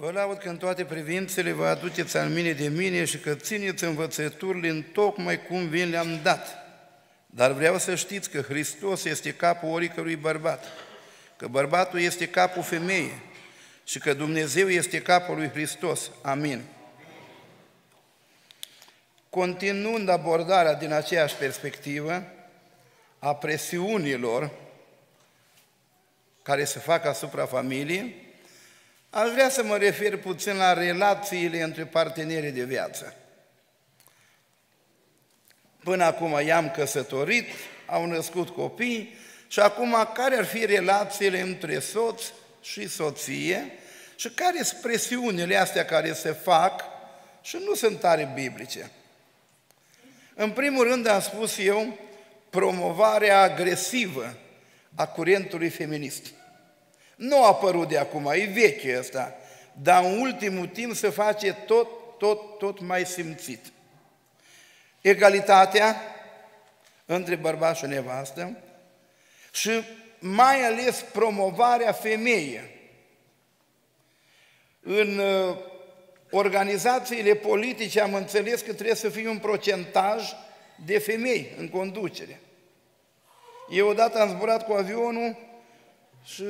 Vă laud că în toate privințele vă aduceți al mine de mine și că țineți învățăturile în tocmai cum vi le-am dat. Dar vreau să știți că Hristos este capul oricărui bărbat, că bărbatul este capul femeii și că Dumnezeu este capul lui Hristos. Amin. Continuând abordarea din aceeași perspectivă a presiunilor care se fac asupra familiei, Aș vrea să mă refer puțin la relațiile între partenerii de viață. Până acum i-am căsătorit, au născut copii și acum care ar fi relațiile între soț și soție și care sunt presiunile astea care se fac și nu sunt tare biblice. În primul rând am spus eu promovarea agresivă a curentului feminist. Nu a apărut de acum, e veche ăsta, dar în ultimul timp se face tot, tot, tot mai simțit. Egalitatea între bărbat și nevastă și mai ales promovarea femeii. În uh, organizațiile politice am înțeles că trebuie să fie un procentaj de femei în conducere. Eu odată am zburat cu avionul și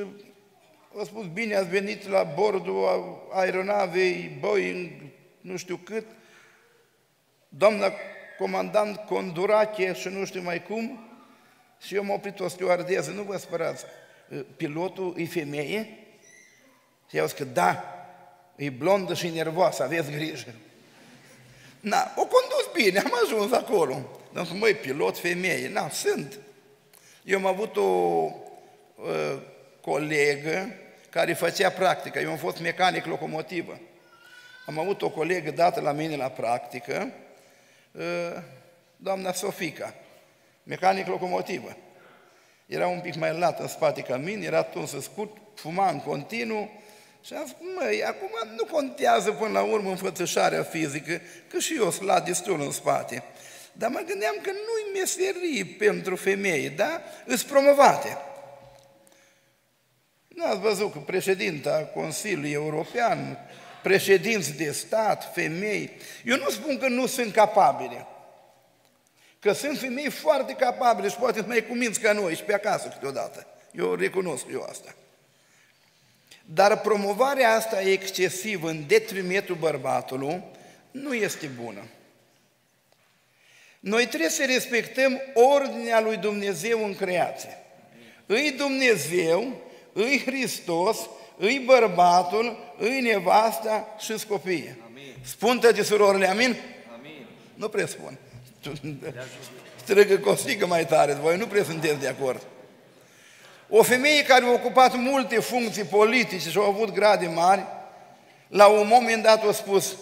v-a spus, bine ați venit la bordul aeronavei Boeing, nu știu cât, doamna comandant Condurache și nu știu mai cum, și eu m-am oprit o stewardeză, nu vă spărați, pilotul e femeie? Și eu că da, e blondă și nervoasă, aveți grijă. Na, o condus bine, am ajuns acolo. Dar măi, pilot femeie, na, sunt. Eu am avut o uh, colegă care făcea practică. Eu am fost mecanic locomotivă. Am avut o colegă dată la mine la practică, ă, doamna Sofica, mecanic locomotivă. Era un pic mai lat în spate ca mine, era tunsă scurt, fuma în continuu și am spus, măi, acum nu contează până la urmă înfățășarea fizică, că și eu sunt la destul în spate. Dar mă gândeam că nu-i meserii pentru femei, da? Îs promovate. Nu ați văzut că președinta Consiliului European, președinți de stat, femei, eu nu spun că nu sunt capabile, că sunt femei foarte capabile și poate mai cuminți ca noi și pe acasă câteodată. Eu recunosc eu asta. Dar promovarea asta excesivă în detrimentul bărbatului nu este bună. Noi trebuie să respectăm ordinea lui Dumnezeu în creație. Îi Dumnezeu îi Hristos, îi bărbatul, îi nevasta și copiii. Spun de surorile, amin? amin? Nu prea spun. Strigă costică mai tare, voi nu prea sunteți de acord. O femeie care a ocupat multe funcții politice și a avut grade mari, la un moment dat a spus,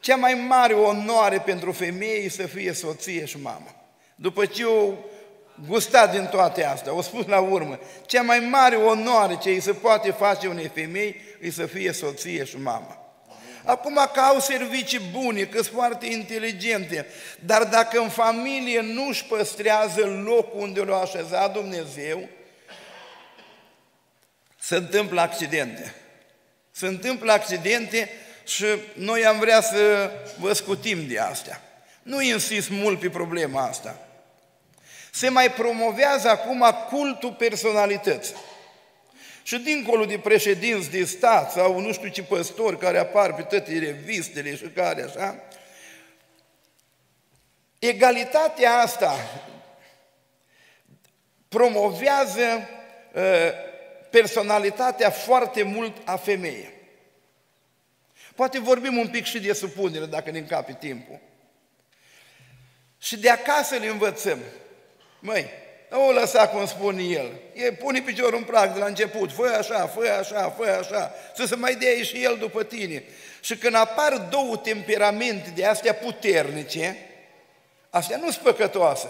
cea mai mare onoare pentru femeie să fie soție și mamă. După ce o gustat din toate astea. O spus la urmă, cea mai mare onoare ce îi se poate face unei femei îi să fie soție și mamă. Acum că au servicii bune, că sunt foarte inteligente, dar dacă în familie nu își păstrează locul unde l-a așezat Dumnezeu, se întâmplă accidente. Se întâmplă accidente și noi am vrea să vă scutim de astea. Nu insist mult pe problema asta. Se mai promovează acum cultul personalității. Și dincolo de președinți de stat sau nu știu ce păstori care apar pe toate revistele și care așa, egalitatea asta promovează uh, personalitatea foarte mult a femeii. Poate vorbim un pic și de supunere, dacă ne încape timpul. Și de acasă le învățăm. Măi, nu o lăsa cum spune el. E, pune piciorul în prag de la început, fă așa, fă așa, fă așa, să se mai dea și el după tine. Și când apar două temperamente de astea puternice, astea nu sunt păcătoase.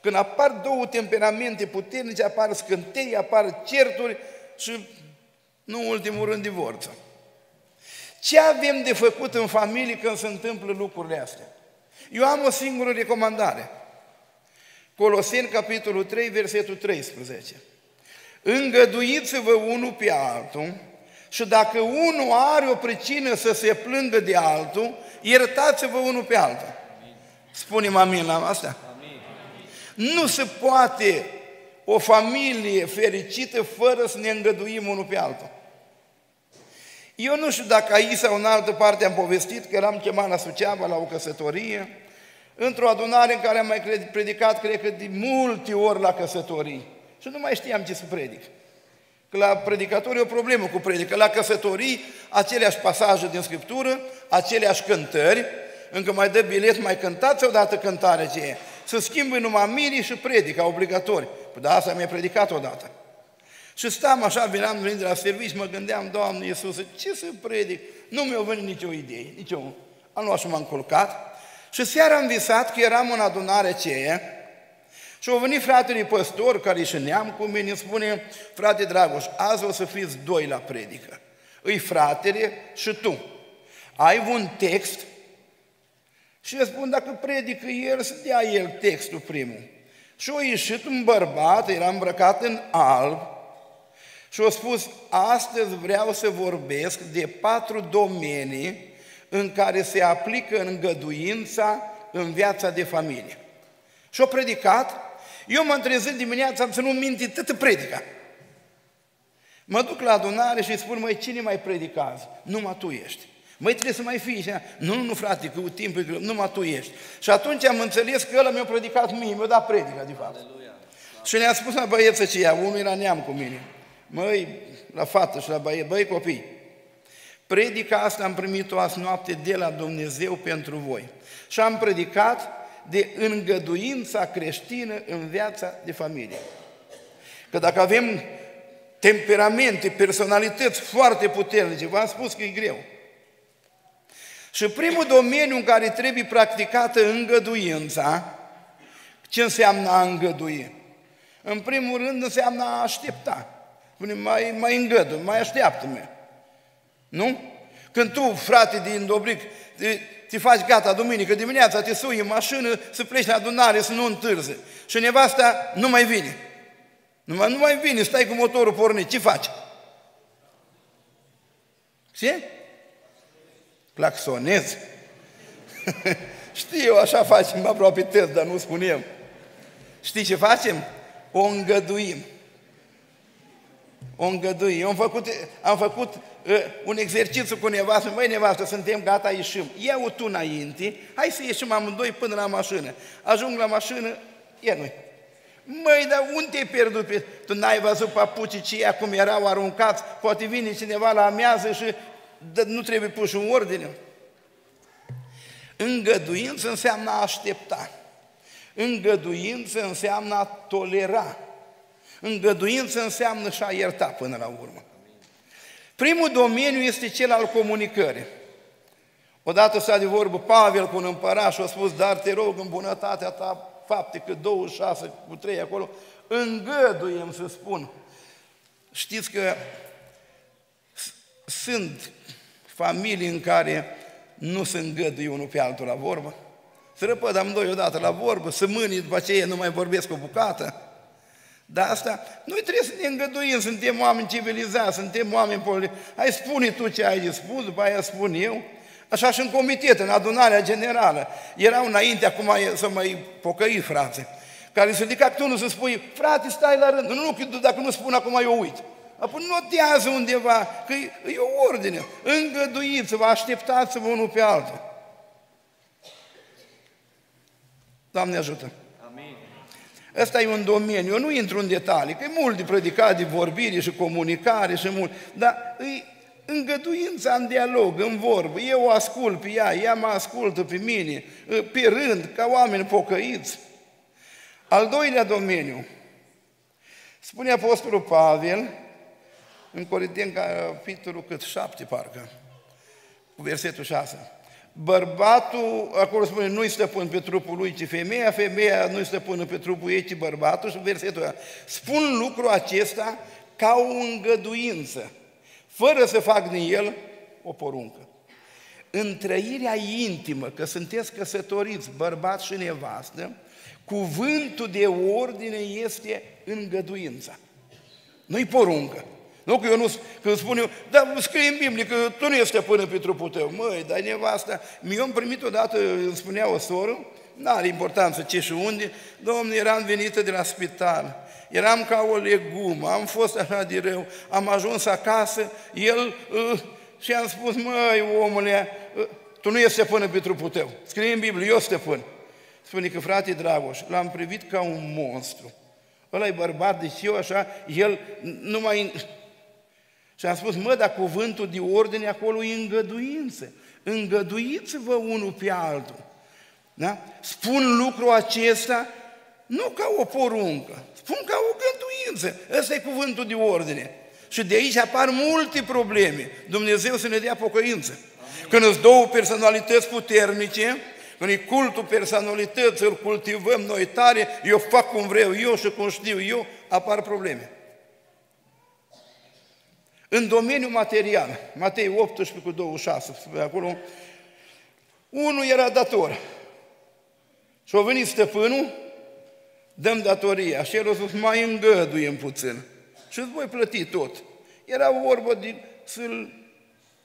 Când apar două temperamente puternice, apar scântei, apar certuri și, nu în ultimul rând, divorță. Ce avem de făcut în familie când se întâmplă lucrurile astea? Eu am o singură recomandare. Coloseni, capitolul 3, versetul 13. Îngăduiți-vă unul pe altul Și dacă unul are o pricină să se plângă de altul, iertați-vă unul pe altul. Spunem amin la asta? Amin. Nu se poate o familie fericită fără să ne îngăduim unul pe altul. Eu nu știu dacă aici sau în altă parte am povestit că eram chemat la Suceava la o căsătorie, într-o adunare în care am mai predicat, cred că de multe ori la căsătorii. Și nu mai știam ce să predic. Că la predicatori e o problemă cu predică. La căsătorii, aceleași pasaje din Scriptură, aceleași cântări, încă mai dă bilet, mai cântați odată cântare ce e. Să schimbă numai mirii și predica obligatori. Păi da, asta mi-a predicat odată. Și stam așa, veneam venind de la serviciu, mă gândeam, Doamne Iisus, ce să predic? Nu mi-a venit nicio idee, nicio. Am luat și m-am culcat. Și seara am visat că eram în adunare aceea și au venit fratele păstor care și neam cu mine, spune, frate Dragoș, azi o să fiți doi la predică. Îi fratele și tu. Ai un text și eu spun, dacă predică el, să dea el textul primul. Și a ieșit un bărbat, era îmbrăcat în alb, și a spus, astăzi vreau să vorbesc de patru domenii în care se aplică îngăduința în viața de familie. Și-a predicat, eu m-am trezit dimineața, am să nu minti tot predica. Mă duc la adunare și îi spun, măi, cine mai predicați? Numai tu ești. Măi, trebuie să mai fii. Și nu, nu, frate, că timpul, că numai tu ești. Și atunci am înțeles că ăla mi-a predicat mie, mi-a dat predica, de fapt. Aleluia. Și ne-a spus la băieță ce ea, unul era neam cu mine. Măi, la fată și la băieți, băi copii, predica asta am primit-o azi noapte de la Dumnezeu pentru voi. Și am predicat de îngăduința creștină în viața de familie. Că dacă avem temperamente, personalități foarte puternice, v-am spus că e greu. Și primul domeniu în care trebuie practicată îngăduința, ce înseamnă a îngădui? În primul rând înseamnă a aștepta. Spune, mai, mai îngădu, mai așteaptă-mă. Nu? Când tu, frate din Dobric, te, te faci gata duminică dimineața, te sui în mașină să pleci la adunare, să nu întârzi. Și nevasta nu mai vine. Nu mai, nu mai vine, stai cu motorul pornit. Ce faci? Ce? Claxonezi? Știu, așa facem aproape test, dar nu spunem. Știi ce facem? O îngăduim o îngădui. Eu am făcut, am făcut uh, un exercițiu cu nevastă, măi nevastă, suntem gata, ieșim. Ia-o tu înainte, hai să ieșim amândoi până la mașină. Ajung la mașină, ia noi. Măi, dar unde te-ai pierdut? Pe... Tu n-ai văzut papucii ce acum erau aruncați, poate vine cineva la amiază și nu trebuie pus în ordine. Îngăduință înseamnă a aștepta. Îngăduință înseamnă a tolera. Îngăduință înseamnă și a ierta până la urmă. Primul domeniu este cel al comunicării. Odată s-a de vorbă Pavel cu un împărat și a spus, dar te rog în bunătatea ta, fapte că 26 cu 3 acolo, îngăduiem să spun. Știți că sunt familii în care nu se îngăduie unul pe altul la vorbă. Se răpăd amândoi odată la vorbă, să mâni, după aceea nu mai vorbesc o bucată. Dar asta, noi trebuie să ne îngăduim, suntem oameni civilizați, suntem oameni politici. Hai spune tu ce ai de spus, după aia spun eu. Așa și în comitet, în adunarea generală. Erau înainte, acum să mai pocăi, frate, care se ridica pe unul să spui, frate, stai la rând. Nu, nu, dacă nu spun acum, eu uit. Apoi notează undeva, că e, e o ordine. Îngăduiți-vă, așteptați-vă unul pe altul. Doamne ajută! Ăsta e un domeniu, eu nu intru în detalii, că e mult de predicat, de vorbire și comunicare și mult, dar e îngăduința în dialog, în vorbă. Eu o ascult pe ea, ea mă ascultă pe mine, pe rând, ca oameni pocăiți. Al doilea domeniu, spune Apostolul Pavel, în Corinteni, capitolul cât șapte, parcă, cu versetul 6 bărbatul, acolo spune, nu-i stăpân pe trupul lui, ci femeia, femeia nu-i stăpână pe trupul ei, ci bărbatul, și versetul ăla. Spun lucrul acesta ca o îngăduință, fără să fac din el o poruncă. Întrăirea intimă, că sunteți căsătoriți, bărbat și nevastă, cuvântul de ordine este îngăduința. Nu-i poruncă. Nu că eu nu, când spun eu, dar scrie în Biblie că tu nu ești stăpână pe trupul tău. Măi, dar nevasta, mi am primit odată, îmi spunea o soră, n-are importanță ce și unde, domnule, eram venită de la spital, eram ca o legumă, am fost așa de rău, am ajuns acasă, el uh, și am spus, măi, omule, uh, tu nu ești stăpână pe trupul tău. Scrie în Biblie, eu stăpân. Spune că frate Dragoș, l-am privit ca un monstru. Ăla e bărbat, deci eu așa, el nu mai... Și am spus, mă, dar cuvântul de ordine acolo e îngăduință. Îngăduiți-vă unul pe altul. Da? Spun lucrul acesta nu ca o poruncă, spun ca o gânduință. Ăsta e cuvântul de ordine. Și de aici apar multe probleme. Dumnezeu să ne dea pocăință. Când îți două personalități puternice, când e cultul personalității, îl cultivăm noi tare, eu fac cum vreau eu și cum știu eu, apar probleme. În domeniul material, Matei 18 cu 26, acolo, unul era dator. Și a venit stăpânul, dăm datoria. Și el a spus, mai îngăduiem puțin și îți voi plăti tot. Era vorba de să-l,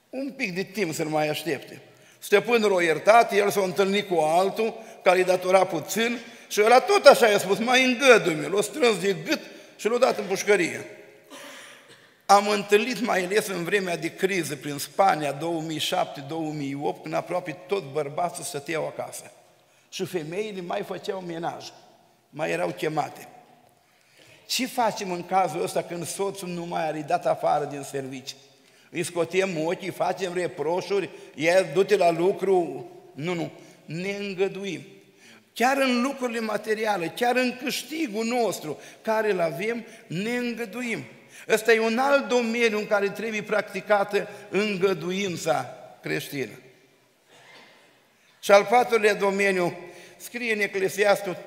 un pic de timp să-l mai aștepte. Stăpânul o iertat, el s-a întâlnit cu altul care îi datora puțin și ăla tot așa i-a spus, mai îngăduie l-a strâns de gât și l-a dat în pușcărie. Am întâlnit mai ales în vremea de criză prin Spania 2007-2008, când aproape tot bărbații stăteau acasă. Și femeile mai făceau menaj, mai erau chemate. Ce facem în cazul ăsta când soțul nu mai are dat afară din serviciu? Îi scotem ochii, facem reproșuri, el du-te la lucru. Nu, nu, ne îngăduim. Chiar în lucrurile materiale, chiar în câștigul nostru care îl avem, ne îngăduim. Ăsta e un alt domeniu în care trebuie practicată îngăduința creștină. Și al patrulea domeniu, scrie în Eclesiastul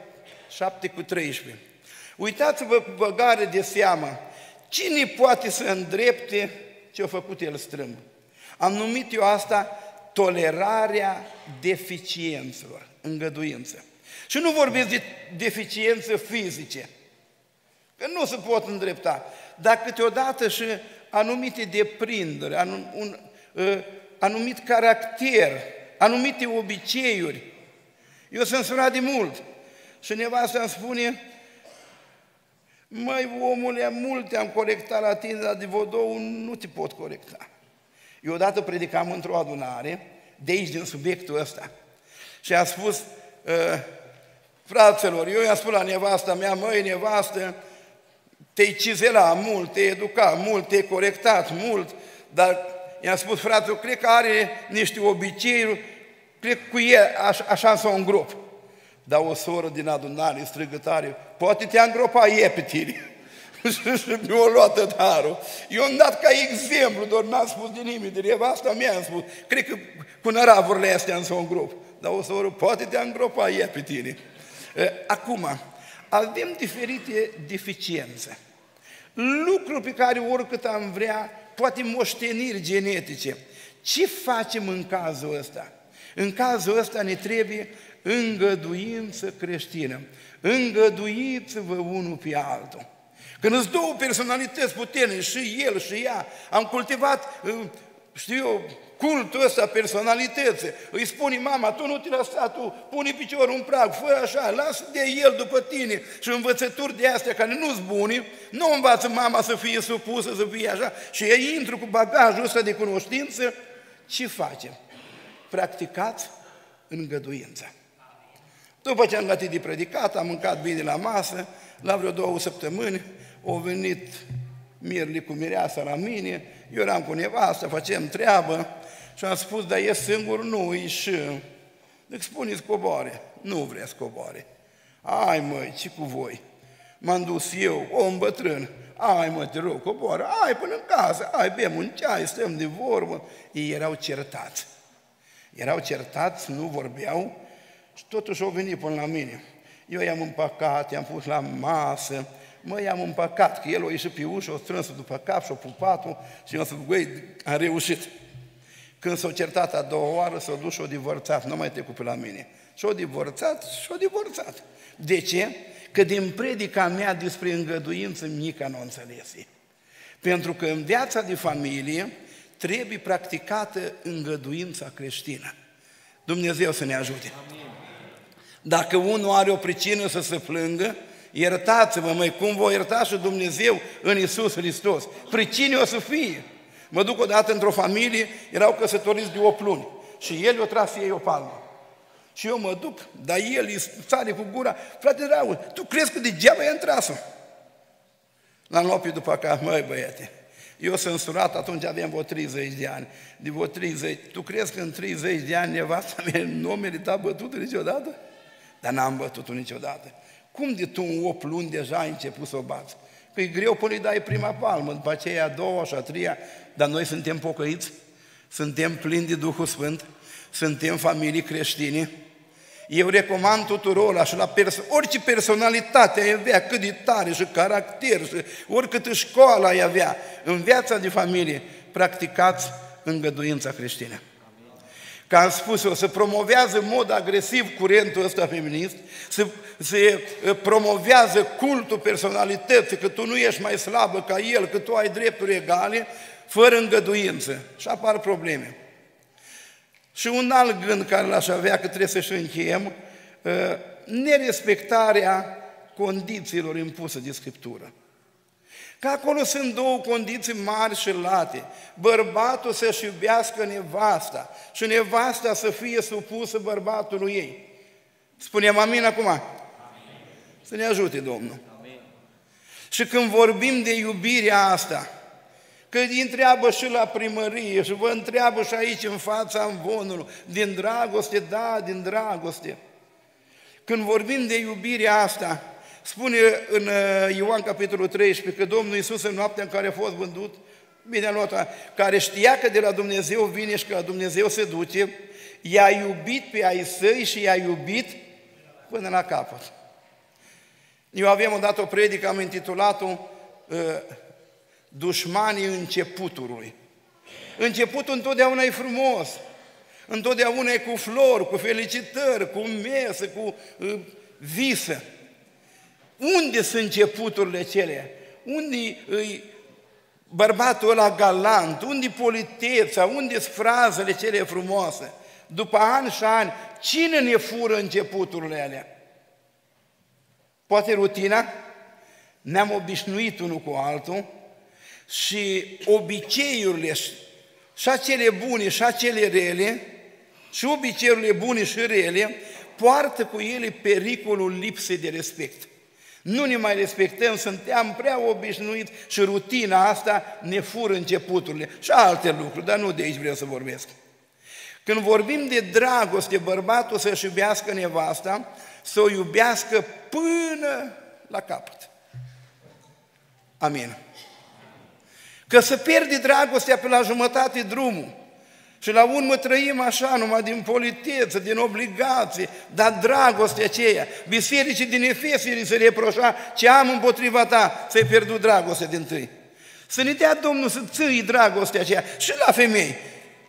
7 cu 13. Uitați-vă cu băgare de seamă, cine poate să îndrepte ce a făcut el strâmb? Am numit eu asta tolerarea deficiențelor, îngăduință. Și nu vorbesc de deficiențe fizice, că nu se pot îndrepta, dar câteodată și anumite deprinderi, anum, un, uh, anumit caracter, anumite obiceiuri. Eu sunt surat de mult și nevasta îmi spune, Măi, omule, multe am corectat la tine, dar de vreo două nu te pot corecta. Eu odată predicam într-o adunare, de aici, din subiectul ăsta, și a spus, uh, fraților, eu i-am spus la nevasta mea, măi, nevastă, te-ai cizela mult, te-ai educat mult, te-ai corectat mult, dar i-am spus, frate, eu cred că are niște obiceiuri, cred că cu el așa, așa s-o îngrop. Dar o soră din adunare strigătare, poate te-a îngropat e pe tine. și mi-a luat darul. Eu am dat ca exemplu, doar n-am spus de nimic, de asta mea am spus. Cred că cu năravurile astea am să o îngrop. Dar o soră, poate te-a îngropat e pe tine. Acum, avem diferite deficiențe. Lucruri pe care oricât am vrea, poate moșteniri genetice. Ce facem în cazul ăsta? În cazul ăsta ne trebuie îngăduință creștină. Îngăduiți-vă unul pe altul. Când îți două personalități puternice, și el și ea, am cultivat, uh, știu eu, cultul ăsta personalității. Îi spune mama, tu nu te lăsa, tu pune piciorul în prag, fă așa, lasă de el după tine și învățături de astea care nu-s bune, nu învață mama să fie supusă, să fie așa și ei intru cu bagajul ăsta de cunoștință, ce facem? Practicați îngăduința. După ce am gătit de predicat, am mâncat bine la masă, la vreo două săptămâni, au venit mirli cu mireasa la mine, eu eram cu nevastă, facem treabă și am spus, dar e singur? Nu, e și... Deci spuneți coboare. Nu vreți coboare. Ai măi, ce cu voi? M-am dus eu, om bătrân, ai mă, te rog, coboară, ai până în casă, ai, bem un ceai, stăm de vorbă. Ei erau certați. Erau certați, nu vorbeau, și totuși au venit până la mine. Eu i-am împăcat, i-am pus la masă, mă, i-am împăcat, că el a ieșit pe ușă, o strâns după cap și-o pupat și eu am spus, băi, am reușit. Când s-au certat a doua oară, s-au dus și-au divorțat, nu mai trecut pe la mine. Și-au divorțat și-au divorțat. De ce? Că din predica mea despre îngăduință mica nu o înțelese. Pentru că în viața de familie trebuie practicată îngăduința creștină. Dumnezeu să ne ajute. Dacă unul are o pricină să se plângă, iertați-vă, mai cum vă ierta și Dumnezeu în Isus Hristos. Pricine o să fie. Mă duc odată într-o familie, erau căsătoriți de 8 luni și el o tras ei o palmă. Și eu mă duc, dar el îi sare cu gura, frate dragul, tu crezi că degeaba i-am tras-o? L-am luat după acasă, măi băiete, eu sunt surat, atunci aveam vreo 30 de ani. De vreo 30, tu crezi că în 30 de ani nevasta mea nu a meritat bătutul niciodată? Dar n-am bătut-o niciodată. Cum de tu în 8 luni deja ai început să o bați? Că e greu până îi dai prima palmă, după aceea a doua și a treia, dar noi suntem pocăiți, suntem plini de Duhul Sfânt, suntem familii creștine, eu recomand tuturor, așa la perso- orice personalitate ai avea, cât de tare și caracter, și oricât școală ai avea, în viața de familie, practicați îngăduința creștină. Ca am spus eu, se promovează în mod agresiv curentul ăsta feminist, se, se promovează cultul personalității, că tu nu ești mai slabă ca el, că tu ai drepturi egale, fără îngăduință. Și apar probleme. Și un alt gând care l-aș avea, că trebuie să-și încheiem, ă, nerespectarea condițiilor impuse de Scriptură. Că acolo sunt două condiții mari și late. Bărbatul să-și iubească nevasta și nevasta să fie supusă bărbatului ei. Spunem amin acum? Amin. Să ne ajute Domnul. Amin. Și când vorbim de iubirea asta, Că îi întreabă și la primărie și vă întreabă și aici în fața învonului, din dragoste, da, din dragoste. Când vorbim de iubirea asta, spune în uh, Ioan capitolul 13 că Domnul Iisus în noaptea în care a fost vândut, bine luat, care știa că de la Dumnezeu vine și că la Dumnezeu se duce, i-a iubit pe ai săi și i-a iubit până la capăt. Eu aveam odată o predică, am intitulat-o uh, dușmanii începutului. Începutul întotdeauna e frumos, întotdeauna e cu flori, cu felicitări, cu mesă, cu uh, visă. Unde sunt începuturile cele? Unde e bărbatul ăla galant? Unde politeța? Unde sunt frazele cele frumoase? După ani și ani, cine ne fură începuturile alea? Poate rutina? Ne-am obișnuit unul cu altul, și obiceiurile, și acele bune și acele rele, și obiceiurile bune și rele, poartă cu ele pericolul lipsei de respect. Nu ne mai respectăm, suntem prea obișnuiți și rutina asta ne fură începuturile și alte lucruri, dar nu de aici vreau să vorbesc. Când vorbim de dragoste, bărbatul să-și iubească nevasta, să o iubească până la capăt. Amin. Că se pierde dragostea pe la jumătate drumul. Și la urmă trăim așa, numai din politeță, din obligație, dar dragostea aceea, bisericii din Efesie se reproșa ce am împotriva ta, ți-ai pierdut dragostea din tâi. Să ne dea Domnul să ții dragostea aceea și la femei.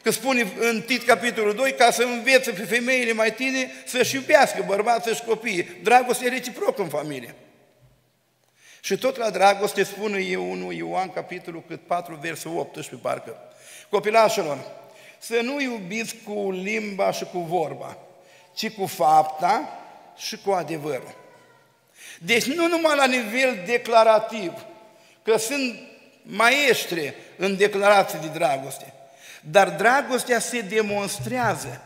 Că spune în Tit capitolul 2 ca să învețe pe femeile mai tine să-și iubească bărbații și copiii. Dragostea reciprocă în familie. Și tot la dragoste spune eu 1 Ioan, capitolul cât 4, versul 18, parcă. Copilașilor, să nu iubiți cu limba și cu vorba, ci cu fapta și cu adevărul. Deci nu numai la nivel declarativ, că sunt maestre în declarații de dragoste, dar dragostea se demonstrează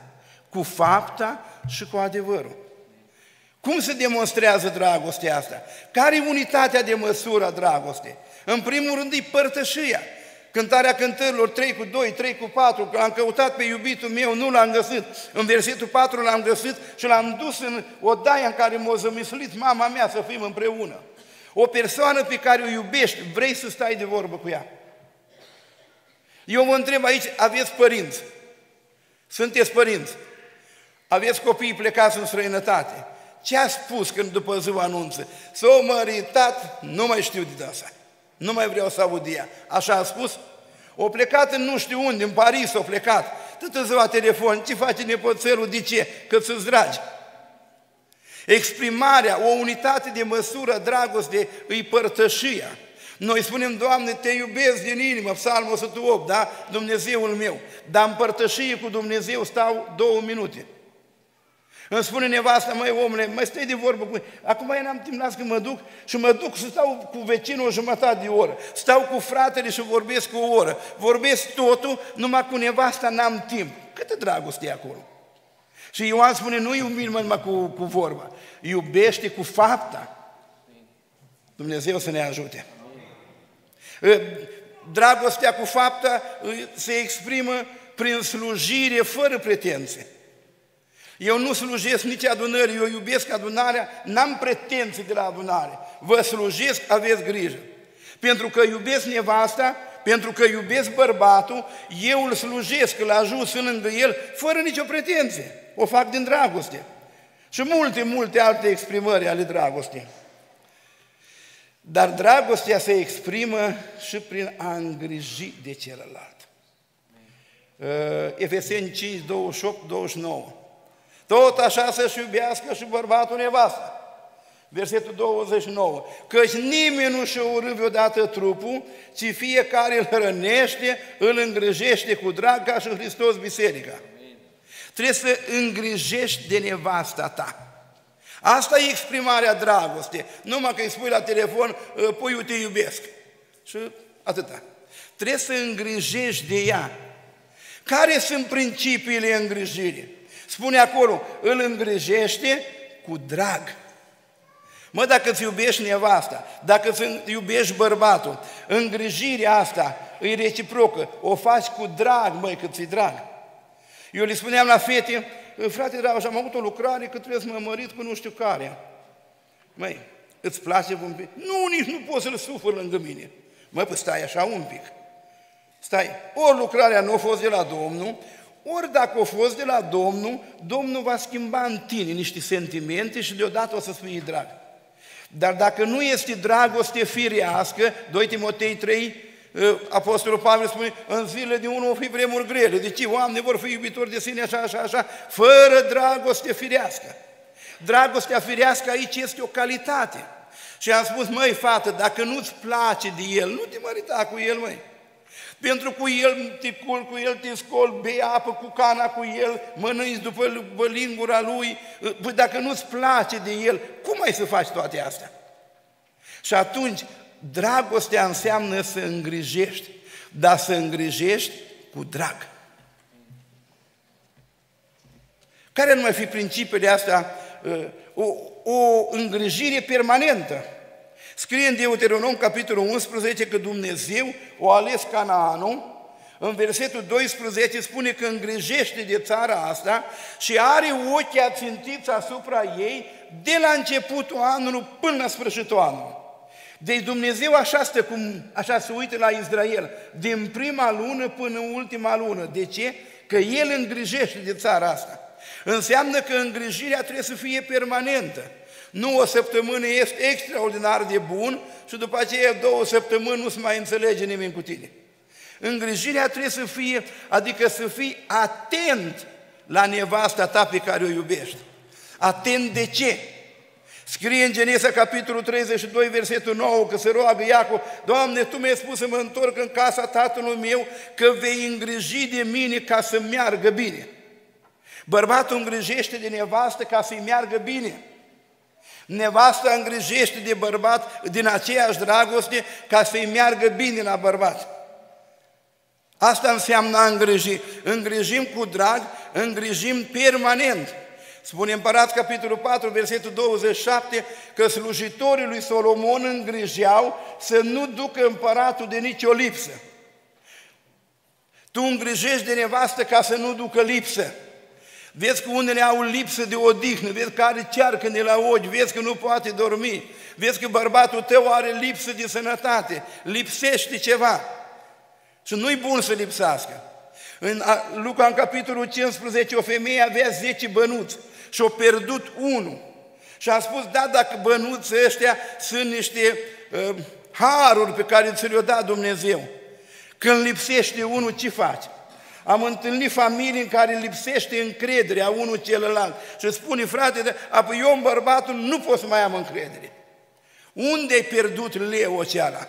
cu fapta și cu adevărul. Cum se demonstrează dragostea asta? Care e unitatea de măsură a dragostei? În primul rând e părtășia. Cântarea cântărilor 3 cu 2, 3 cu 4, că am căutat pe iubitul meu, nu l-am găsit. În versetul 4 l-am găsit și l-am dus în odaia în care m-a zămislit mama mea să fim împreună. O persoană pe care o iubești, vrei să stai de vorbă cu ea. Eu vă întreb aici, aveți părinți? Sunteți părinți? Aveți copii plecați în străinătate? Ce a spus când după ziua anunță? S-o măritat, nu mai știu de asta. Nu mai vreau să aud ea. Așa a spus? O plecat în nu știu unde, în Paris o plecat. Tot ziua telefon, ce face nepoțelul, de ce? Că ți dragi. Exprimarea, o unitate de măsură, dragoste, îi părtășia. Noi spunem, Doamne, te iubesc din inimă, Psalmul 108, da? Dumnezeul meu. Dar în părtășie cu Dumnezeu stau două minute. Îmi spune nevasta, măi omule, mai stai de vorbă cu Acum eu n-am timp, las că mă duc și mă duc să stau cu vecinul o jumătate de oră. Stau cu fratele și vorbesc o oră. Vorbesc totul, numai cu nevasta n-am timp. Câtă dragoste e acolo? Și Ioan spune, nu iubi numai cu, cu vorba, iubește cu fapta. Dumnezeu să ne ajute. Dragostea cu fapta se exprimă prin slujire fără pretenție. Eu nu slujesc nici adunării, eu iubesc adunarea, n-am pretenții de la adunare. Vă slujesc, aveți grijă. Pentru că iubesc nevasta, pentru că iubesc bărbatul, eu îl slujesc, îl ajut, sunt lângă el, fără nicio pretenție. O fac din dragoste. Și multe, multe alte exprimări ale dragostei. Dar dragostea se exprimă și prin a îngriji de celălalt. Uh, Efeseni 5, 28, 29. Tot așa să-și iubească și bărbatul nevasta. Versetul 29. Căci nimeni nu și-o urâ vreodată trupul, ci fiecare îl hrănește, îl îngrijește cu drag ca și Hristos biserica. Trebuie să îngrijești de nevasta ta. Asta e exprimarea dragoste. Numai că îi spui la telefon, ă, pui, eu te iubesc. Și atâta. Trebuie să îngrijești de ea. Care sunt principiile îngrijirii? Spune acolo, îl îngrijește cu drag. Mă, dacă îți iubești nevasta, dacă îți iubești bărbatul, îngrijirea asta îi reciprocă, o faci cu drag, măi, că ți drag. Eu le spuneam la fete, frate drag, am avut o lucrare că trebuie să mă mărit cu nu știu care. Măi, îți place un pic? Nu, nici nu poți să-l sufăr lângă mine. Măi, păi stai așa un pic. Stai, ori lucrarea nu a fost de la Domnul, ori dacă a fost de la Domnul, Domnul va schimba în tine niște sentimente și deodată o să-ți fie drag. Dar dacă nu este dragoste firească, 2 Timotei 3, ă, Apostolul Pavel spune, în zilele de unul o fi vremuri grele. De ce oameni vor fi iubitori de sine așa, așa, așa, fără dragoste firească. Dragostea firească aici este o calitate. Și am spus, măi, fată, dacă nu-ți place de el, nu te mărita cu el, măi. Pentru cu el te cul, cu el te scol, bei apă cu cana cu el, mănânci după lingura lui, păi dacă nu-ți place de el, cum ai să faci toate astea? Și atunci, dragostea înseamnă să îngrijești, dar să îngrijești cu drag. Care nu mai fi principiile astea? O, o îngrijire permanentă. Scrie în Deuteronom, capitolul 11, că Dumnezeu o ales Canaanul, în versetul 12 spune că îngrijește de țara asta și are ochii ațintiți asupra ei de la începutul anului până la sfârșitul anului. Deci Dumnezeu așa stă, cum, așa se uită la Israel, din prima lună până în ultima lună. De ce? Că El îngrijește de țara asta. Înseamnă că îngrijirea trebuie să fie permanentă. Nu o săptămână ești extraordinar de bun și după aceea două săptămâni nu se mai înțelege nimeni cu tine. Îngrijirea trebuie să fie, adică să fii atent la nevasta ta pe care o iubești. Atent de ce? Scrie în Genesa, capitolul 32, versetul 9, că se roagă Iacov, Doamne, Tu mi-ai spus să mă întorc în casa tatălui meu, că vei îngriji de mine ca să meargă bine. Bărbatul îngrijește de nevastă ca să-i meargă bine. Nevasta îngrijește de bărbat din aceeași dragoste ca să-i meargă bine la bărbat. Asta înseamnă a îngriji. Îngrijim cu drag, îngrijim permanent. Spune Împărat capitolul 4, versetul 27, că slujitorii lui Solomon îngrijeau să nu ducă împăratul de nicio lipsă. Tu îngrijești de nevastă ca să nu ducă lipsă. Vezi că unele au lipsă de odihnă, vezi că are cearcă de la ochi, vezi că nu poate dormi, vezi că bărbatul tău are lipsă de sănătate, lipsește ceva. Și nu-i bun să lipsească. În Luca, în capitolul 15, o femeie avea 10 bănuți și o pierdut unul. Și a spus, da, dacă bănuții ăștia sunt niște uh, haruri pe care ți le-a dat Dumnezeu. Când lipsește unul, ce faci? Am întâlnit familii în care lipsește încrederea unul celălalt și spune, frate, apoi eu, bărbatul, nu pot să mai am încredere. Unde ai pierdut leu oceala?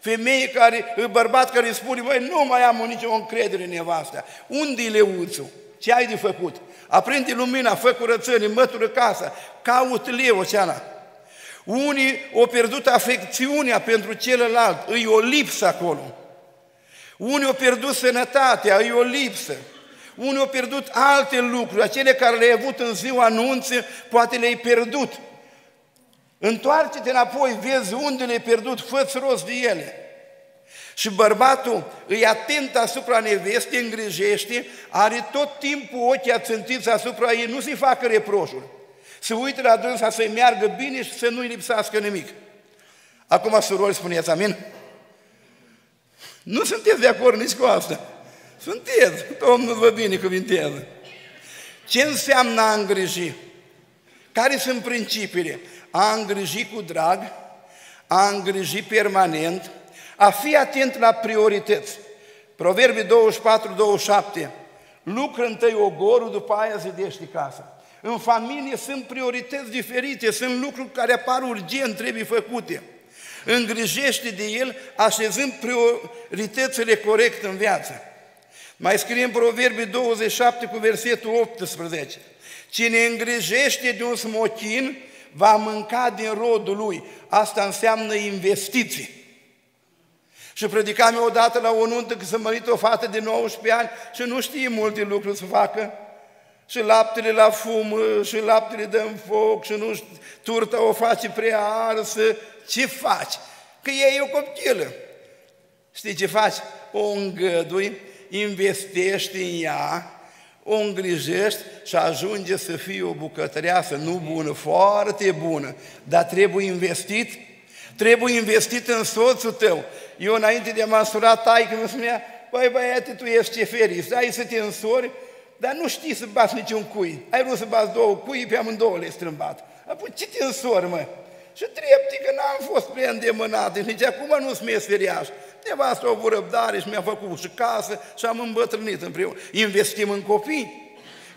Femeie care, bărbat care îți spune, băi, nu mai am nicio încredere în nevastă. Unde-i leuțul? Ce ai de făcut? Aprinde lumina, fă curățenie, mătură casa, caut leu, oceana. Unii au pierdut afecțiunea pentru celălalt, îi o lipsă acolo. Unii au pierdut sănătatea, îi o lipsă. Unii au pierdut alte lucruri, acele care le-ai avut în ziua anunțe, poate le-ai pierdut. Întoarce-te înapoi, vezi unde le-ai pierdut, fă rost de ele. Și bărbatul îi atent asupra nevestei, îngrijește, are tot timpul ochii ațântiți asupra ei, nu se facă reproșuri. Să uite la dânsa să-i meargă bine și să nu-i lipsească nimic. Acum, surori, spuneți amin? Nu sunteți de acord nici cu asta. Sunteți, Domnul vă binecuvintează. Ce înseamnă a îngriji? Care sunt principiile? A îngriji cu drag, a îngriji permanent, a fi atent la priorități. Proverbii 24, 27. Lucră întâi ogorul, după aia zidește casa. În familie sunt priorități diferite, sunt lucruri care apar urgent, trebuie făcute. Îngrijește de el, așezând prioritățile corecte în viață. Mai scrie în Proverbii 27 cu versetul 18. Cine îngrijește de un smochin va mânca din rodul lui. Asta înseamnă investiții. Și predicam eu odată la o nuntă că să mărit o fată de 19 ani și nu știe multe lucruri să facă. Și laptele la fum, și laptele dă în foc, și nu turta o face prea arsă. Ce faci? Că e o copilă. Știi ce faci? O îngădui, investești în ea, o îngrijești și ajunge să fie o bucătăreasă, nu bună, foarte bună, dar trebuie investit, trebuie investit în soțul tău. Eu înainte de a măsura tai, când îmi spunea, băi băiate, tu ești ceferist, ai să te însori, dar nu știi să bați niciun cui. Ai vrut să bați două cui, pe amândouă le strâmbat. Apoi ce te însori, mă? Și trepti că n-am fost prea îndemânat, nici acum nu sunt meseriaș. Nevastă o răbdare și mi-a făcut și casă și am îmbătrânit împreună. Investim în copii.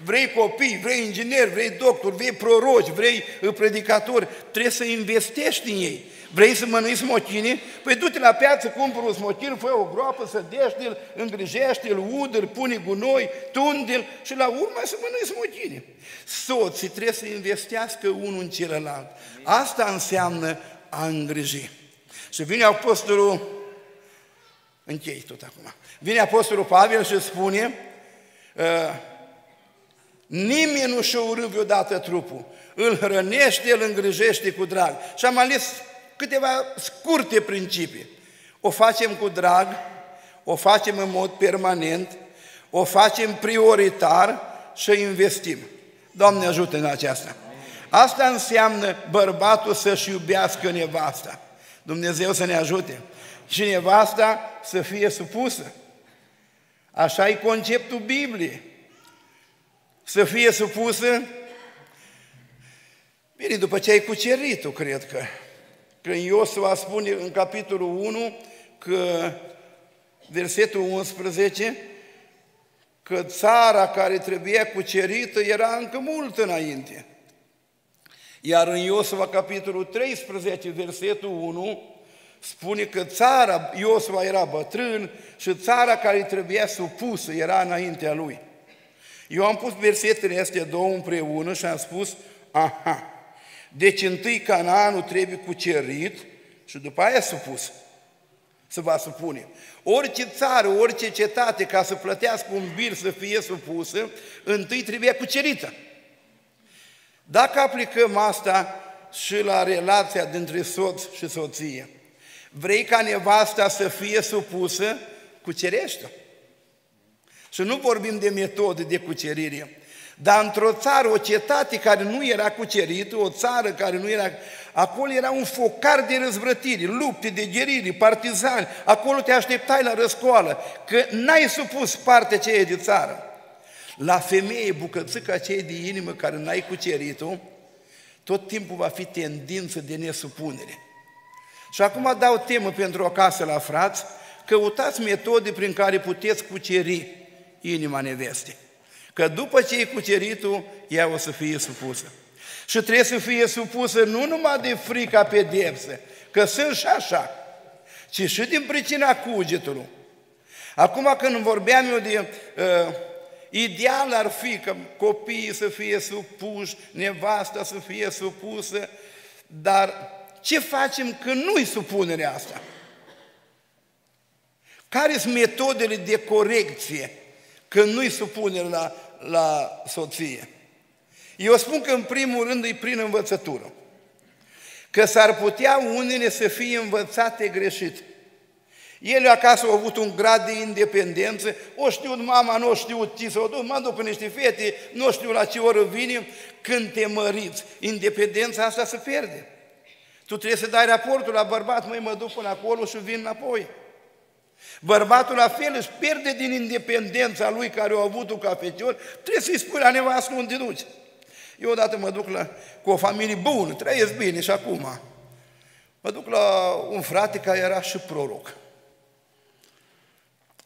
Vrei copii, vrei ingineri, vrei doctor, vrei proroci, vrei predicatori, trebuie să investești în ei. Vrei să mănânci smochine? Păi du-te la piață, cumpăr un smochin, fă o groapă, să l îngrijește-l, udă pune gunoi, tunde și la urmă să mănânci smochine. Soții trebuie să investească unul în celălalt. Asta înseamnă a îngriji. Și vine apostolul, închei tot acum, vine apostolul Pavel și spune, uh, nimeni nu și-o urâ vreodată trupul, îl hrănește, îl îngrijește cu drag. Și am ales câteva scurte principii. O facem cu drag, o facem în mod permanent, o facem prioritar și investim. Doamne ajută în aceasta! Asta înseamnă bărbatul să-și iubească nevasta. Dumnezeu să ne ajute. Și nevasta să fie supusă. Așa e conceptul Bibliei. Să fie supusă, bine, după ce ai cucerit-o, cred că. Când Iosua spune în capitolul 1 că versetul 11 că țara care trebuia cucerită era încă mult înainte. Iar în Iosua, capitolul 13, versetul 1, spune că țara, Iosua era bătrân și țara care trebuia supusă era înaintea lui. Eu am pus versetele astea două împreună și am spus, aha, deci întâi Canaanul trebuie cucerit și după aia supus. să va supune. Orice țară, orice cetate, ca să plătească un bir să fie supusă, întâi trebuie cucerită. Dacă aplicăm asta și la relația dintre soț și soție, vrei ca nevasta să fie supusă, cucerește Și nu vorbim de metode de cucerire, dar într-o țară, o cetate care nu era cucerită, o țară care nu era... Acolo era un focar de răzvrătiri, lupte, de gheriri, partizani. Acolo te așteptai la răscoală, că n-ai supus partea aceea de țară. La femeie, bucățica aceea de inimă care n-ai cucerit-o, tot timpul va fi tendință de nesupunere. Și acum dau temă pentru o casă la frați, căutați metode prin care puteți cuceri inima nevestei. Că după ce e cuceritul, ea o să fie supusă. Și trebuie să fie supusă nu numai de frica pedepsă, că sunt și așa, ci și din pricina cugetului. Acum când vorbeam eu de uh, ideal ar fi că copiii să fie supuși, nevasta să fie supusă, dar ce facem când nu-i supunerea asta? Care sunt metodele de corecție când nu-i supunere la, la soție? Eu spun că în primul rând e prin învățătură. Că s-ar putea unele să fie învățate greșit. Ele acasă au avut un grad de independență, o știu mama, nu știu ce să o duc, mă duc cu niște fete, nu știu la ce oră vine, când te măriți, independența asta se pierde. Tu trebuie să dai raportul la bărbat, măi, mă duc până acolo și vin înapoi. Bărbatul la fel își pierde din independența lui care o avut-o ca fecior, trebuie să-i spui la nevastă unde duci. Eu odată mă duc la, cu o familie bună, trăiesc bine și acum. Mă duc la un frate care era și proroc.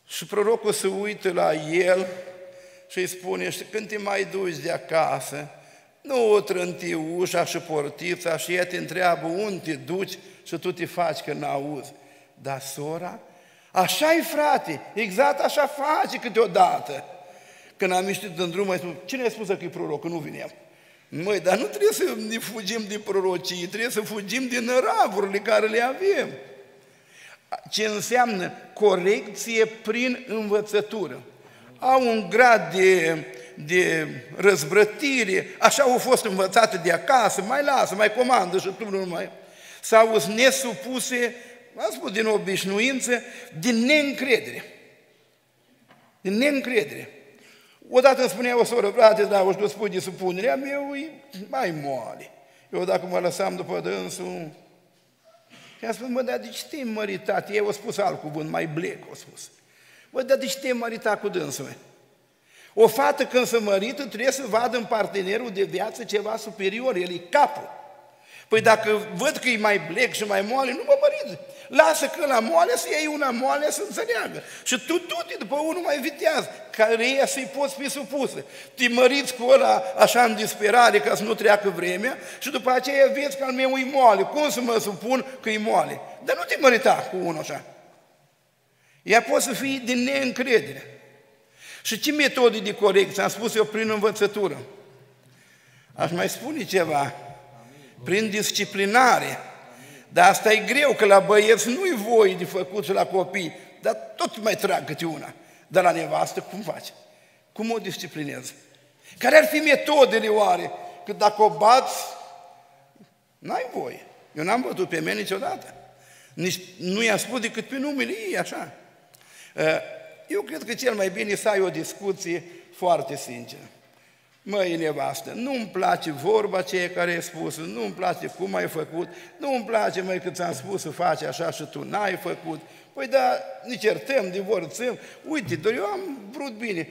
Și prorocul se uită la el și îi spune, și când te mai duci de acasă, nu o trânti ușa și portița și ea te întreabă unde te duci și tu te faci că n-auzi. Dar sora, așa e frate, exact așa face câteodată. Când am ieșit în drum, mai spus, cine a spus că e proroc, că nu vine el? Măi, dar nu trebuie să ne fugim din prorocii, trebuie să fugim din năravurile care le avem. Ce înseamnă corecție prin învățătură. Au un grad de, de răzbrătire, așa au fost învățate de acasă, mai lasă, mai comandă și tu nu mai... Sau sunt nesupuse, am spus din obișnuință, din neîncredere. Din neîncredere. Odată îmi spunea o soră, frate, da, o spui de supunerea mea, e mai moale. Eu dacă mă lăsam după dânsul, și am spus, mă, dar de ce te-ai măritat? Ei au spus alt cuvânt, mai blec, au spus. Mă, dar de ce te-ai măritat cu dânsul? O fată când se mărită trebuie să vadă în partenerul de viață ceva superior, el e capul. Păi dacă văd că e mai blec și mai moale, nu mă mărit. Lasă că la moale să iei una moale să înțeleagă. Și tu, tu după unul mai vitează, care ea să-i poți fi supusă. Te măriți cu ăla așa în disperare ca să nu treacă vremea și după aceea vezi că al meu e moale. Cum să mă supun că e moale? Dar nu te mărita cu unul așa. Ea poate să fie din neîncredere. Și ce metode de corecție? Am spus eu prin învățătură. Aș mai spune ceva prin disciplinare. Dar asta e greu, că la băieți nu-i voi de făcut și la copii, dar tot mai trag câte una. Dar la nevastă cum faci? Cum o disciplinezi? Care ar fi metodele oare? Că dacă o bați, n-ai voie. Eu n-am văzut pe mine niciodată. Nici nu i-am spus decât pe numele ei, așa. Uh, eu cred că cel mai bine e să ai o discuție foarte sinceră. Măi, nevastă, nu-mi place vorba aceea care e spusă, nu-mi place cum ai făcut, nu-mi place, mai că ți-am spus să faci așa și tu n-ai făcut. Păi da, ne certăm, divorțăm, uite, doar eu am vrut bine.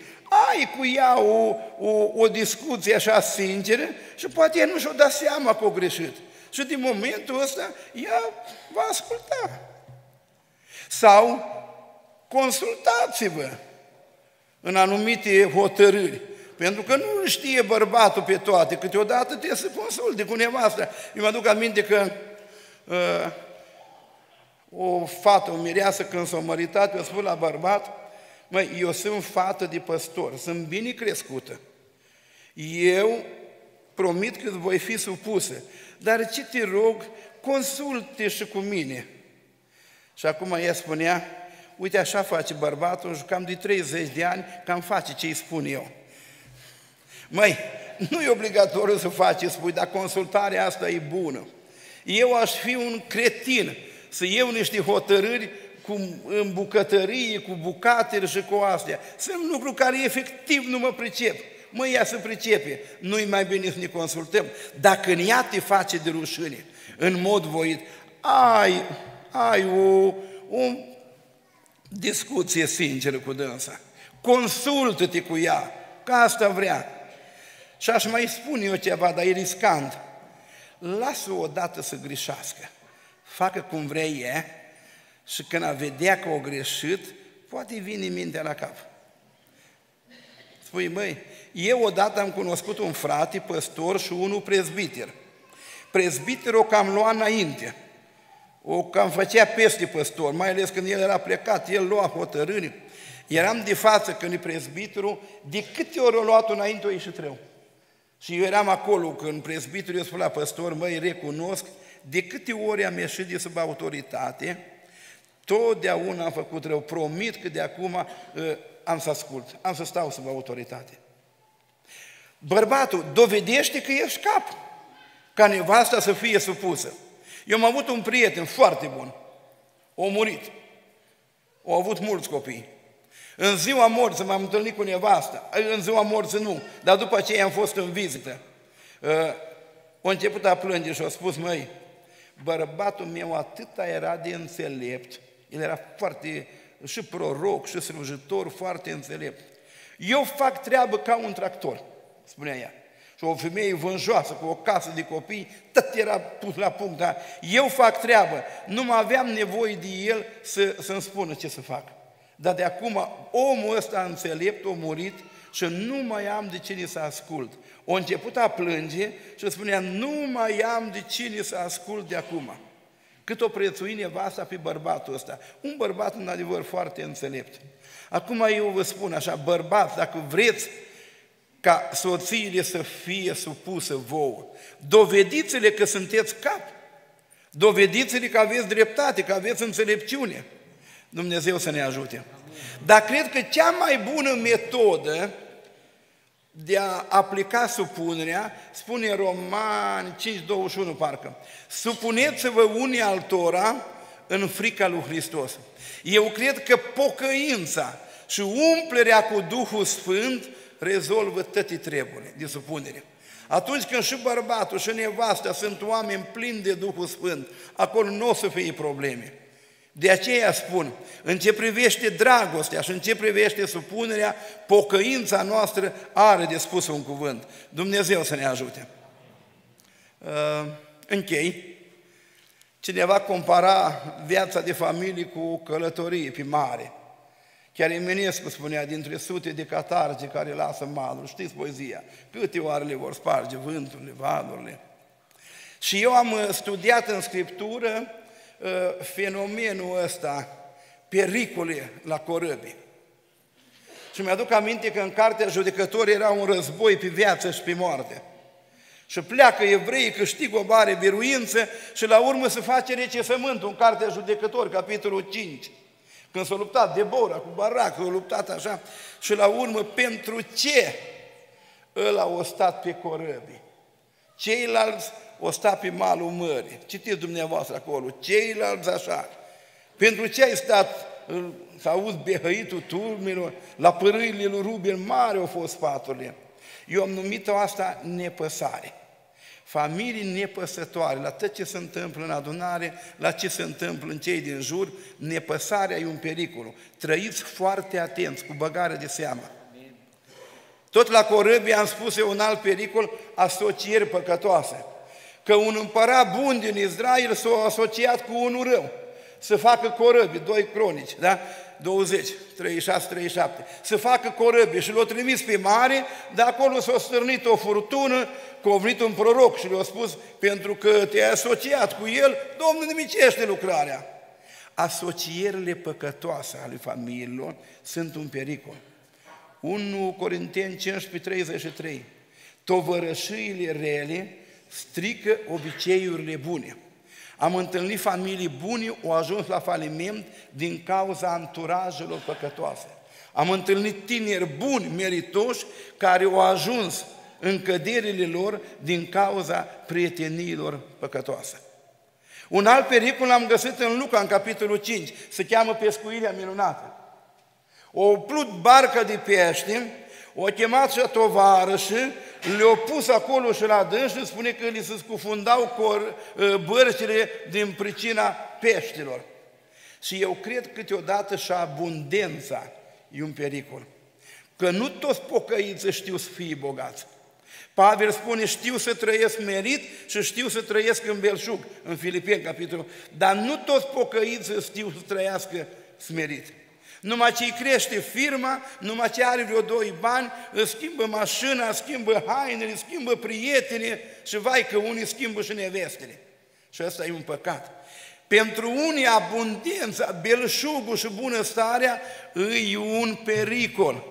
Ai cu ea o, o, o discuție așa sinceră și poate ea nu și-o da seama că o greșit. Și din momentul ăsta, ea va asculta. Sau consultați-vă în anumite hotărâri. Pentru că nu știe bărbatul pe toate, câteodată trebuie să consulte cu nevastă. Eu mă aduc aminte că uh, o fată, o mireasă, când s-a măritat, eu spun la bărbat, măi, eu sunt fată de păstor, sunt bine crescută. Eu promit că voi fi supusă, dar ce te rog, consulte și cu mine. Și acum ea spunea, uite așa face bărbatul și cam de 30 de ani, cam face ce îi spun eu. Măi, nu e obligatoriu să faci, spui, dar consultarea asta e bună. Eu aș fi un cretin să iau niște hotărâri cu, în bucătărie, cu bucatele și cu astea. Sunt lucruri care efectiv nu mă pricep. Mă, ea să pricepe. Nu-i mai bine să ne consultăm. Dacă în ea te face de rușine, în mod voit, ai, ai o, o discuție sinceră cu dânsa. Consultă-te cu ea, că asta vrea. Și aș mai spune eu ceva, dar e riscant. Lasă-o odată să greșească. Facă cum vrei e și când a vedea că o greșit, poate vine mintea la cap. Spui, măi, eu odată am cunoscut un frate, păstor și unul prezbiter. Prezbiterul cam lua înainte. o cam făcea peste păstor, mai ales când el era plecat, el lua hotărâri. Eram de față când e prezbitrul, de câte ori o luat înainte o ieșit rău. Și eu eram acolo când prezbitrul eu spun la păstor, măi, recunosc, de câte ori am ieșit de sub autoritate, totdeauna am făcut rău, promit că de acum uh, am să ascult, am să stau sub autoritate. Bărbatul dovedește că ești cap, ca nevasta să fie supusă. Eu am avut un prieten foarte bun, o murit, au avut mulți copii. În ziua morții m-am întâlnit cu nevasta, în ziua morții nu, dar după aceea am fost în vizită. Uh, a început a plânge și a spus, măi, bărbatul meu atâta era de înțelept, el era foarte și proroc și slujitor, foarte înțelept. Eu fac treabă ca un tractor, spunea ea. Și o femeie vânjoasă cu o casă de copii, tot era pus la punct, dar eu fac treabă. Nu mai aveam nevoie de el să, să-mi spună ce să fac. Dar de acum omul ăsta înțelept, a murit și nu mai am de cine să ascult. O început a plânge și spunea, nu mai am de cine să ascult de acum. Cât o prețui nevasta pe bărbatul ăsta. Un bărbat, în adevăr, foarte înțelept. Acum eu vă spun așa, bărbați, dacă vreți ca soțiile să fie supuse vouă, dovediți-le că sunteți cap, dovediți-le că aveți dreptate, că aveți înțelepciune. Dumnezeu să ne ajute. Dar cred că cea mai bună metodă de a aplica supunerea, spune Romani 5.21 parcă, supuneți-vă unii altora în frica lui Hristos. Eu cred că pocăința și umplerea cu Duhul Sfânt rezolvă toate treburile de supunere. Atunci când și bărbatul și nevasta sunt oameni plini de Duhul Sfânt, acolo nu o să fie probleme. De aceea spun, în ce privește dragostea și în ce privește supunerea, pocăința noastră are de spus un cuvânt. Dumnezeu să ne ajute. Uh, închei. Cineva compara viața de familie cu călătorie pe mare. Chiar Eminescu spunea, dintre sute de catarge care lasă malul, știți poezia, câte oare le vor sparge vânturile, valurile. Și eu am studiat în Scriptură uh, fenomenul ăsta, pericole la corăbii. Și mi-aduc aminte că în cartea judecătorii era un război pe viață și pe moarte. Și pleacă evreii, câștigă o mare biruință și la urmă se face recesământul în cartea judecători, capitolul 5. Când s-a luptat Debora cu Barac, s-a luptat așa și la urmă pentru ce ăla o stat pe corăbii? Ceilalți o stat pe malul mării. Citiți dumneavoastră acolo, ceilalți așa. Pentru ce ai stat, să auzi behăitul turmilor, la părâile lui Ruben mare au fost sfaturile. Eu am numit-o asta nepăsare. Familii nepăsătoare, la tot ce se întâmplă în adunare, la ce se întâmplă în cei din jur, nepăsarea e un pericol. Trăiți foarte atenți, cu băgare de seamă. Tot la corăbie am spus eu un alt pericol, asocieri păcătoase. Că un împărat bun din Israel s-a asociat cu unul rău să facă corăbii, doi cronici, da? 20, 36, 37, să facă corăbii și l-au trimis pe mare, de acolo s-a stârnit o furtună, că a venit un proroc și le-a spus, pentru că te-ai asociat cu el, Domnul nimicește lucrarea. Asocierile păcătoase ale familiilor sunt un pericol. 1 Corinteni 15, 33. Tovărășiile rele strică obiceiurile bune. Am întâlnit familii bune, au ajuns la faliment din cauza anturajelor păcătoase. Am întâlnit tineri buni, meritoși, care au ajuns în căderile lor din cauza prieteniilor păcătoase. Un alt pericol l-am găsit în Luca, în capitolul 5, se cheamă pescuirea minunată. O plut barca de pește, o chemat și tovarășii le-au pus acolo și la dâns și spune că li se scufundau cor, ă, bărcile din pricina peștilor. Și eu cred câteodată și abundența e un pericol. Că nu toți pocăiți știu să fie bogați. Pavel spune, știu să trăiesc merit și știu să trăiesc în belșug, în Filipeni, capitolul. Dar nu toți pocăiți știu să trăiască smerit. Numai ce crește firma, numai ce are vreo doi bani, îți schimbă mașina, schimbă hainele, schimbă prietenii și vai că unii schimbă și nevestele. Și asta e un păcat. Pentru unii abundența, belșugul și bunăstarea îi un pericol.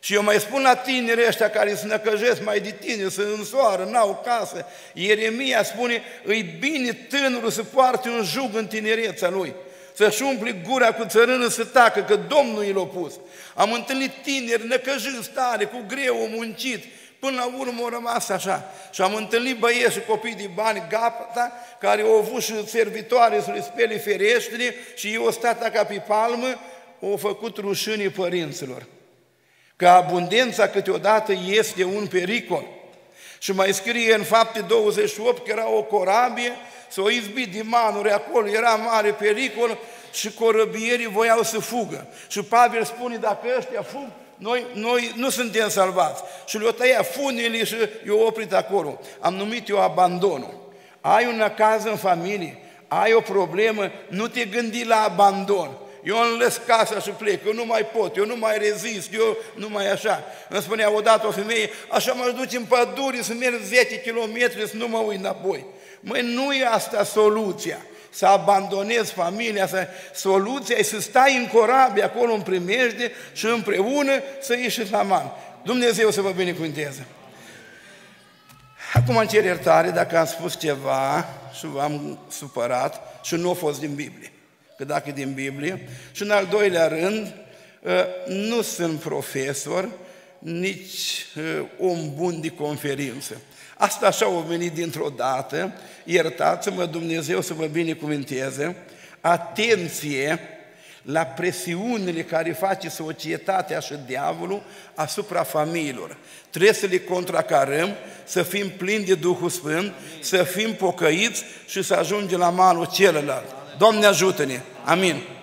Și eu mai spun la tinerii ăștia care se năcăjesc mai de tine, să însoară, n-au casă. Ieremia spune, îi bine tânărul să poarte un jug în tinereța lui să-și umple gura cu țărână să tacă, că Domnul i l-a pus. Am întâlnit tineri năcăjiți tare, cu greu, au muncit, până la urmă au rămas așa. Și am întâlnit băieți și copii de bani, gata, care au avut și servitoare să le spele fereștile și eu au stat ca pe palmă, au făcut rușinii părinților. Că abundența câteodată este un pericol. Și mai scrie în fapte 28 că era o corabie s-au izbit dimanuri acolo, era mare pericol și corăbierii voiau să fugă. Și Pavel spune, dacă ăștia fug, noi, noi nu suntem salvați. Și le-au tăiat funile și i-au oprit acolo. Am numit eu abandonul. Ai un caz în familie, ai o problemă, nu te gândi la abandon. Eu îmi lăs casa și plec, eu nu mai pot, eu nu mai rezist, eu nu mai așa. Îmi spunea odată o femeie, așa mă duc în pădure să merg 10 km să nu mă uit înapoi. Măi, nu e asta soluția să abandonezi familia, să, soluția e să stai în corabie acolo în primejde și împreună să ieși la man. Dumnezeu să vă binecuvânteze. Acum cer iertare dacă am spus ceva și v-am supărat și nu a fost din Biblie. Că dacă e din Biblie. Și în al doilea rând, ă, nu sunt profesor, nici ă, om bun de conferință. Asta așa a venit dintr-o dată, iertați-mă Dumnezeu să vă binecuvinteze, atenție la presiunile care face societatea și diavolul asupra familiilor. Trebuie să le contracarăm, să fim plini de Duhul Sfânt, să fim pocăiți și să ajungem la malul celălalt. Doamne ajută-ne! Amin!